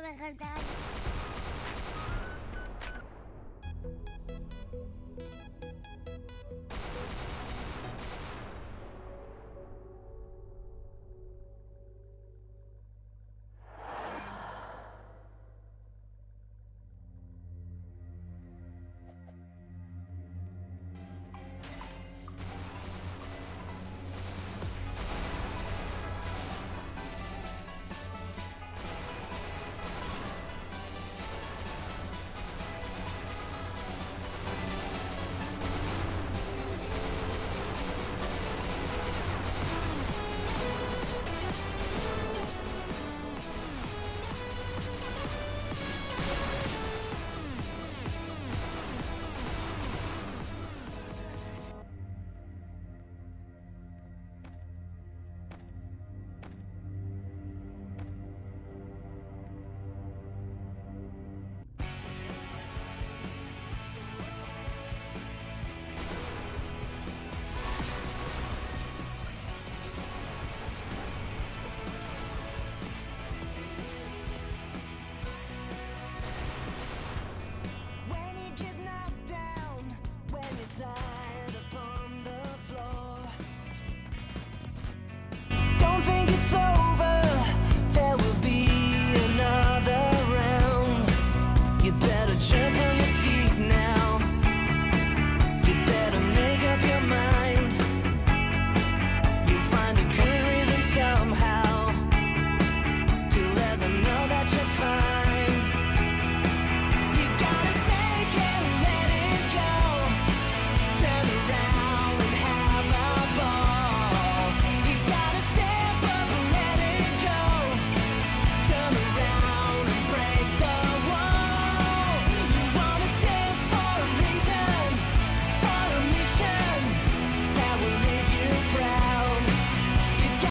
Bye,